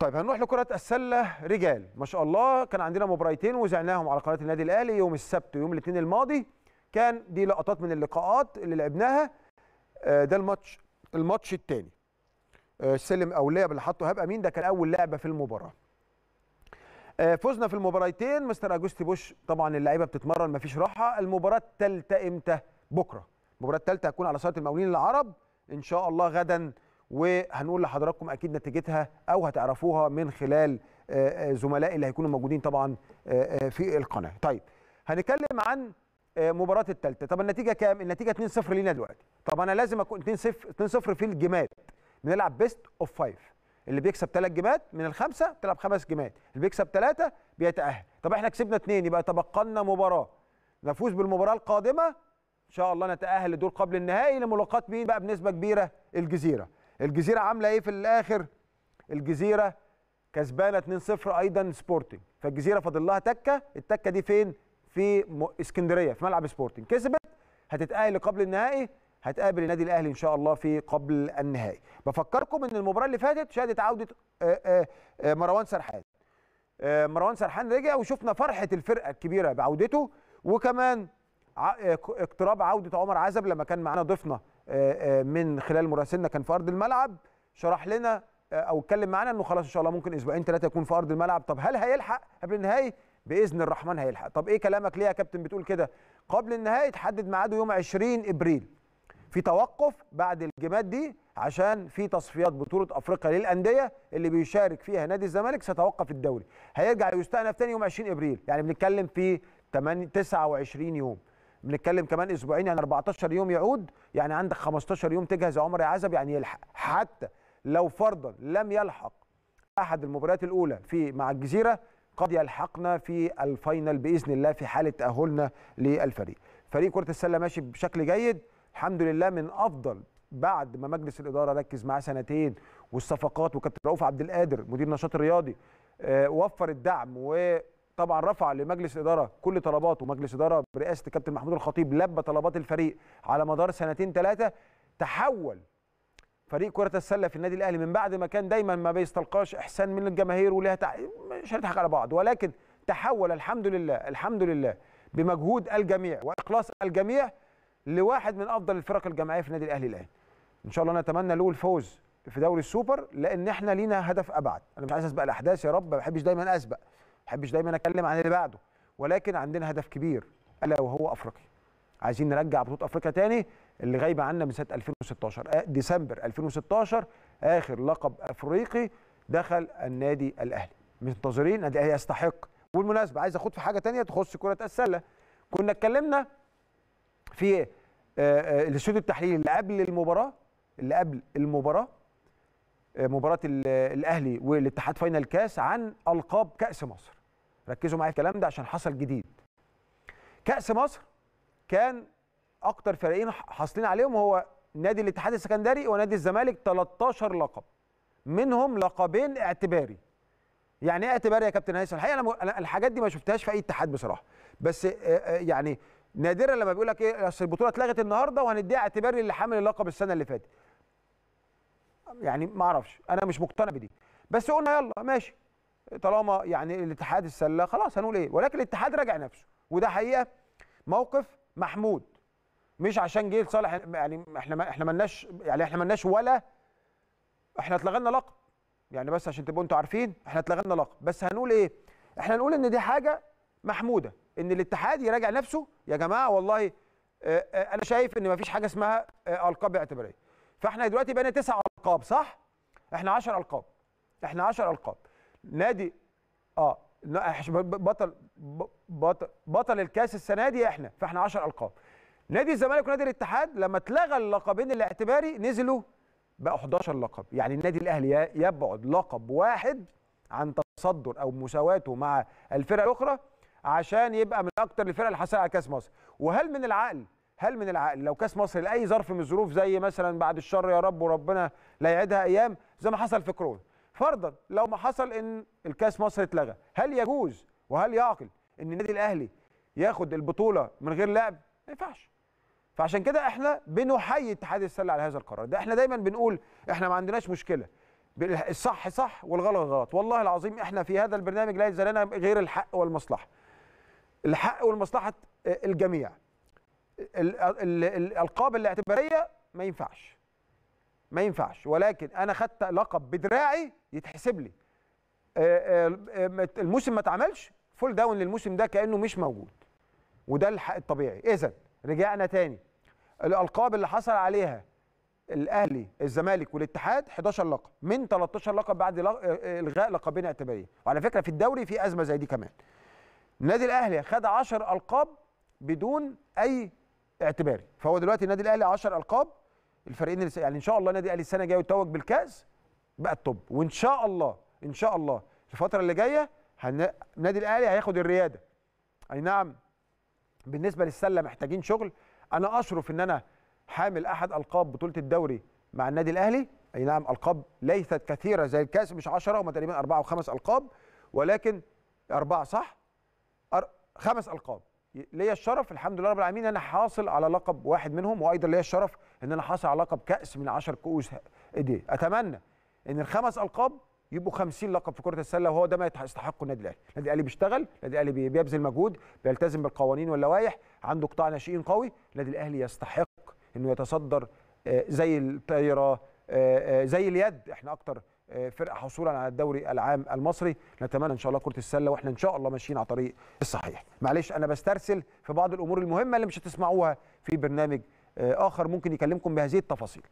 طيب هنروح لكرة السلة. رجال ما شاء الله كان عندنا مباراتين وزعناهم على قناة النادي الأهلي يوم السبت ويوم الاثنين الماضي. كان دي لقطات من اللقاءات اللي لعبناها. آه، ده الماتش الماتش الثاني سلم أولية باللي حطه إيهاب أمين ده كان أول لعبة في المباراة. آه، فزنا في المباراتين مستر أجوستي بوش طبعا اللعيبة بتتمرن مفيش راحة. المباراة الثالثة إمتى؟ بكرة. المباراة الثالثة هتكون على صالة المقاولين العرب. إن شاء الله غدا وهنقول لحضراتكم أكيد نتيجتها أو هتعرفوها من خلال آه، آه، زملائي اللي هيكونوا موجودين طبعا آه، في القناة. طيب هنتكلم عن مباراة الثالثه، طب النتيجة كام؟ النتيجة 2-0 لينا دلوقتي. طب أنا لازم أكون 2-0 2-0 في الجيمات. بنلعب best of five. اللي بيكسب ثلاث جيمات من الخمسة تلعب خمس جيمات، اللي بيكسب ثلاثة بيتأهل. طب إحنا كسبنا اثنين يبقى تبقى لنا مباراة. نفوز بالمباراة القادمة إن شاء الله نتأهل لدور قبل النهائي لملاقاة مين بقى بنسبة كبيرة؟ الجزيرة. الجزيرة عاملة إيه في الآخر؟ الجزيرة كسبانة 2-0 أيضا سبورتنج. فالجزيرة فاضل لها تكة. التكة دي فين؟ في اسكندرية في ملعب سبورتنج. كسبت هتتأهل قبل النهائي. هتقابل النادي الأهلي إن شاء الله في قبل النهائي. بفكركم إن المباراة اللي فاتت شهدت عودة آه، آه، آه، مروان سرحان. مروان سرحان رجع وشفنا فرحة الفرقة الكبيرة بعودته. وكمان اقتراب عودة عمر عزب لما كان معانا ضيفنا من خلال مراسلنا كان في أرض الملعب شرح لنا آه، أو اتكلم معانا إنه خلاص إن شاء الله ممكن أسبوعين ثلاثة يكون في أرض الملعب. طب هل هيلحق؟ قبل النهائي؟ بإذن الرحمن هيلحق. طب إيه كلامك ليه يا كابتن بتقول كده؟ قبل النهائي تحدد ميعاده يوم 20 إبريل. في توقف بعد الجيمات دي عشان في تصفيات بطولة أفريقيا للأندية اللي بيشارك فيها نادي الزمالك ستوقف الدوري. هيرجع يستأنف تاني يوم 20 إبريل. يعني بنتكلم في 8 29 يوم. بنتكلم كمان أسبوعين يعني 14 يوم يعود يعني عندك 15 يوم تجهز يا عمر عزب يعني يلحق. حتى لو فرضا لم يلحق أحد المباريات الأولى في مع الجزيرة قد يلحقنا في الفاينل بإذن الله في حالة تأهلنا للفريق. فريق كرة السلة ماشي بشكل جيد. الحمد لله من أفضل بعد ما مجلس الإدارة ركز معاه سنتين والصفقات وكابتن رؤوف عبد القادر مدير النشاط الرياضي آه، وفر الدعم وطبعا رفع لمجلس الاداره كل طلباته مجلس إدارة برئاسة الكابتن محمود الخطيب لبى طلبات الفريق على مدار سنتين ثلاثة تحول فريق كرة السلة في النادي الأهلي من بعد ما كان دايما ما بيستلقاش إحسان من الجماهير وليها تع... مش هنضحك على بعض. ولكن تحول الحمد لله الحمد لله بمجهود الجميع وإخلاص الجميع لواحد من أفضل الفرق الجماعية في النادي الأهلي الآن. إن شاء الله نتمنى له الفوز في دوري السوبر لأن إحنا لينا هدف أبعد، أنا مش عايز أسبق الأحداث يا رب ما بحبش دايما أسبق، ما بحبش دايما أتكلم عن اللي بعده، ولكن عندنا هدف كبير ألا وهو أفريقيا. عايزين نرجع بطولة أفريقيا تاني اللي غايبة عنا من سنة 2016 آه، ديسمبر 2016 آخر لقب أفريقي دخل النادي الأهلي. منتظرين النادي الأهلي يستحق. والمناسبه عايز اخد في حاجة تانية تخص كرة السلة. كنا اتكلمنا في آه، آه، الاستوديو التحليلي اللي قبل المباراة اللي قبل المباراة مباراة ال- الأهلي والاتحاد final كاس عن ألقاب كأس مصر. ركزوا معايا الكلام ده عشان حصل جديد. كأس مصر كان أكتر فريقين حاصلين عليهم هو نادي الاتحاد السكندري ونادي الزمالك 13 لقب. منهم لقبين اعتباري. يعني إيه اعتباري يا كابتن هيثم؟ الحقيقة أنا الحاجات دي ما شفتهاش في أي اتحاد بصراحة. بس آه، آه، يعني نادرا لما بيقول لك إيه أصل البطولة اتلغت النهارده وهنديها اعتباري اللي حامل اللقب السنة اللي فاتت. يعني ما أعرفش أنا مش مقتنع بدي. بس قلنا يلا ماشي. طالما يعني الاتحاد السله خلاص هنقول إيه؟ ولكن الاتحاد راجع نفسه. وده حقيقة موقف محمود. مش عشان جه لصالح يعني إحنا ما إحنا مالناش يعني إحنا مالناش ولا إحنا اتلغينا لقب. يعني بس عشان تبقوا أنتوا عارفين إحنا اتلغينا لقب. بس هنقول إيه؟ إحنا نقول إن دي حاجة محمودة. إن الاتحاد يراجع نفسه؟ يا جماعة والله آه، آه، أنا شايف إن مفيش حاجة اسمها آه، ألقاب اعتبارية. فاحنا دلوقتي بقينا تسع ألقاب صح؟ إحنا 10 ألقاب. إحنا 10 ألقاب. نادي آه بطل بطل بطل الكاس السنة دي إحنا فاحنا 10 ألقاب. نادي الزمالك ونادي الاتحاد لما اتلغى اللقبين الاعتباري نزلوا بقوا 11 لقب. يعني النادي الأهلي يبعد لقب واحد عن تصدر أو مساواته مع الفرق الأخرى عشان يبقى من أكتر الفرق اللي حصل على كأس مصر. وهل من العقل هل من العقل لو كاس مصر لأي ظرف من الظروف زي مثلا بعد الشر يا رب وربنا لا يعيدها أيام زي ما حصل في كورونا. فرضا لو ما حصل إن الكاس مصر اتلغى هل يجوز وهل يعقل إن النادي الأهلي ياخد البطولة من غير لعب ما ينفعش. فعشان كده إحنا بنحيي اتحاد السلة على هذا القرار ده. إحنا دايما بنقول إحنا ما عندناش مشكلة. الصح صح والغلط غلط. والله العظيم إحنا في هذا البرنامج لا يزال لنا غير الحق والمصلحة. الحق والمصلحة الجميع. ال- ال- الألقاب الاعتبارية ما ينفعش. ما ينفعش. ولكن أنا خدت لقب بدراعي يتحسب لي. آه، آه، الموسم ما اتعملش فول داون للموسم ده كأنه مش موجود. وده الحق الطبيعي. اذا رجعنا تاني. الألقاب اللي حصل عليها الأهلي الزمالك والاتحاد 11 لقب. من 13 لقب بعد آه، إلغاء لقبين اعتباريه وعلى فكرة في الدوري في أزمة زي دي كمان. النادي الأهلي خد 10 ألقاب بدون أي اعتباري. فهو دلوقتي النادي الأهلي 10 ألقاب الفريقين اللي يعني إن شاء الله النادي الأهلي السنة الجاية يتوج بالكأس بقى الطب وإن شاء الله إن شاء الله الفترة اللي جاية هن... النادي الأهلي هياخد الريادة. أي نعم بالنسبة للسلة محتاجين شغل. أنا أشرف إن أنا حامل أحد ألقاب بطولة الدوري مع النادي الأهلي. أي نعم ألقاب ليست كثيرة زي الكأس مش 10 هم تقريبا أربعة وخمس ألقاب ولكن أربعة صح؟ أر... خمس ألقاب. ليا الشرف الحمد لله رب العالمين أنا حاصل على لقب واحد منهم وأيضا ليا الشرف إن أنا حاصل على لقب كأس من 10 كؤوس دي أتمنى إن الخمس ألقاب يبقوا 50 لقب في كرة السلة وهو ده ما يستحقه النادي الأهلي. النادي الأهلي بيشتغل النادي الأهلي بي- بيبذل مجهود بيلتزم بالقوانين واللوائح عنده قطاع ناشئين قوي. النادي الأهلي يستحق إنه يتصدر آه، زي الطايرة آه، آه، زي اليد. إحنا أكتر فرقة حصولا على الدوري العام المصري. نتمنى إن شاء الله كرة السلة وإحنا إن شاء الله ماشيين على طريق الصحيح. معلش أنا بسترسل في بعض الأمور المهمة اللي مش هتسمعوها في برنامج آه، آخر ممكن يكلمكم بهذه التفاصيل.